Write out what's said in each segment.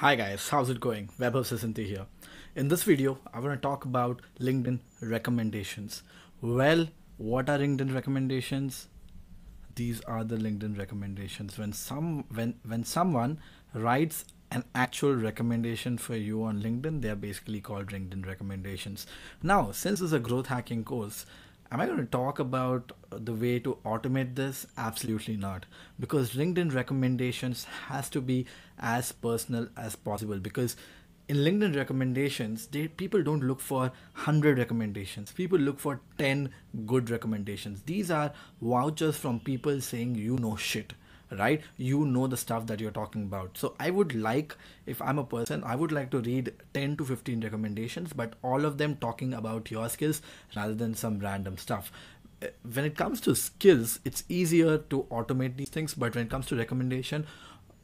Hi guys, how's it going? Vaibhav Sisinty here. In this video, I want to talk about LinkedIn recommendations. Well, what are LinkedIn recommendations? These are the LinkedIn recommendations. When some when when someone writes an actual recommendation for you on LinkedIn, they are basically called LinkedIn recommendations. Now, since it's a growth hacking course, Am I going to talk about the way to automate this? Absolutely not. Because LinkedIn recommendations has to be as personal as possible because in LinkedIn recommendations, they, people don't look for 100 recommendations. People look for 10 good recommendations. These are vouchers from people saying you know shit right? You know the stuff that you're talking about. So i would like if i'm a person i would like to read 10 to 15 recommendations but all of them talking about your skills rather than some random stuff. Uh, when it comes to skills it's easier to automate these things but when it comes to recommendation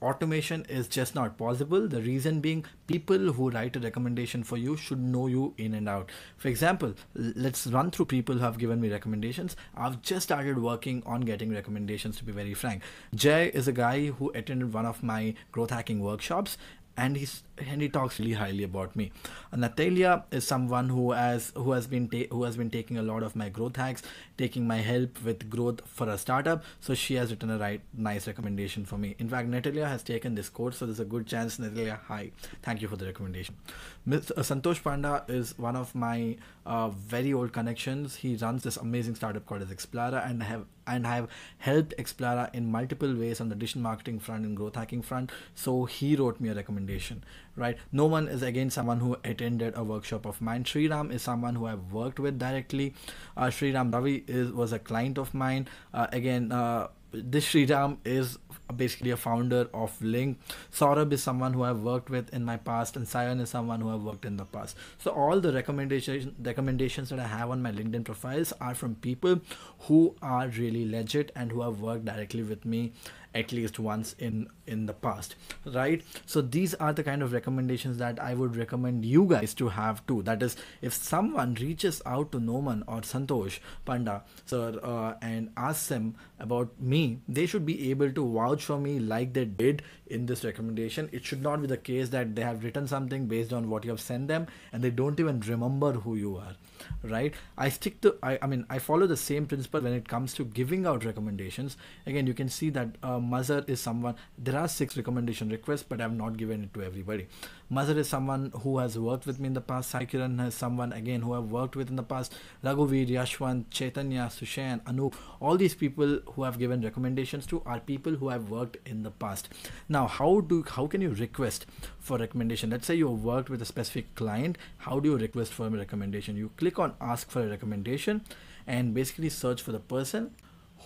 automation is just not possible. The reason being, people who write a recommendation for you should know you in and out. For example, let's run through people who have given me recommendations. I've just started working on getting recommendations, to be very frank. Jay is a guy who attended one of my growth hacking workshops and he's and he talks really highly about me. Natalia is someone who has who has been ta- who has been taking a lot of my growth hacks, taking my help with growth for a startup. So she has written a right nice recommendation for me. In fact, Natalia has taken this course, so there's a good chance. Natalia, hi, thank you for the recommendation. Ms. Uh, Santosh Panda is one of my uh, very old connections. He runs this amazing startup called as Explara, and I have and have helped Explara in multiple ways on the digital marketing front and growth hacking front. So he wrote me a recommendation right Noman is again someone who attended a workshop of mine Sriram is someone who I've worked with directly uh, Sriram Ravi is was a client of mine uh, again uh, this Sriram is basically a founder of Link. Saurabh is someone who I've worked with in my past, and Sayan is someone who I've worked in the past. So all the recommendations recommendations that I have on my LinkedIn profiles are from people who are really legit and who have worked directly with me at least once in in the past right? So these are the kind of recommendations that i would recommend you guys to have too. That is if someone reaches out to noman or santosh panda sir uh, and asks them about me they should be able to vouch for me like they did in this recommendation. It should not be the case that they have written something based on what you have sent them and they don't even remember who you are right? I stick to i, I mean i follow the same principle when it comes to giving out recommendations. Again you can see that uh, Mazhar is someone there are six recommendation requests but i've not given it to everybody. Mazhar is someone who has worked with me in the past. Sai Kiran is someone again who I've worked with in the past. Raghuveer Yashwant Chaitanya Sushan Anup all these people who have given recommendations to are people who have worked in the past. Now how do how can you request for recommendation? Let's say you have worked with a specific client. How do you request for a recommendation? You click on ask for a recommendation and basically search for the person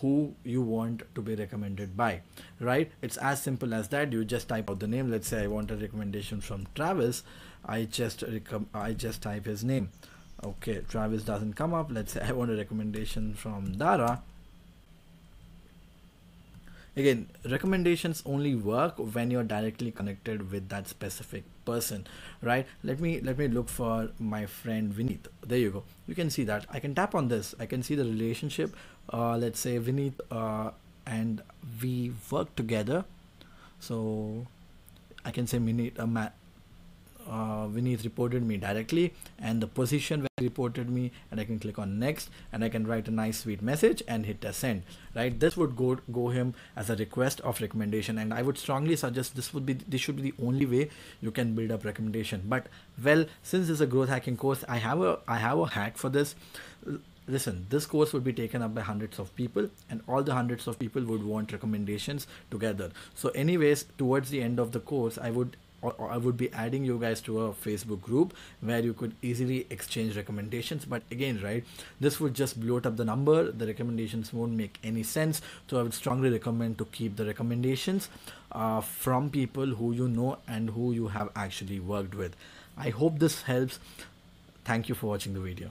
who you want to be recommended by right? It's as simple as that. You just type out the name. Let's say i want a recommendation from travis. I just i just type his name. Okay travis doesn't come up. Let's say i want a recommendation from dara again recommendations only work when you're directly connected with that specific person right? Let me let me look for my friend Vineet. There you go. You can see that. I can tap on this. I can see the relationship. Uh, let's say Vineet uh, and we work together. So I can say Vineet uh, uh, Vineet reported me directly and the position reported me and I can click on next and I can write a nice sweet message and hit a send right? This would go go him as a request of recommendation and I would strongly suggest this would be this should be the only way you can build up recommendation. But well since it's a growth hacking course I have a I have a hack for this. Listen this course would be taken up by hundreds of people and all the hundreds of people would want recommendations together. So anyways towards the end of the course i would or, or I would be adding you guys to a Facebook group where you could easily exchange recommendations. But again, right, this would just bloat up the number. The recommendations won't make any sense. So I would strongly recommend to keep the recommendations uh, from people who you know and who you have actually worked with. I hope this helps. Thank you for watching the video.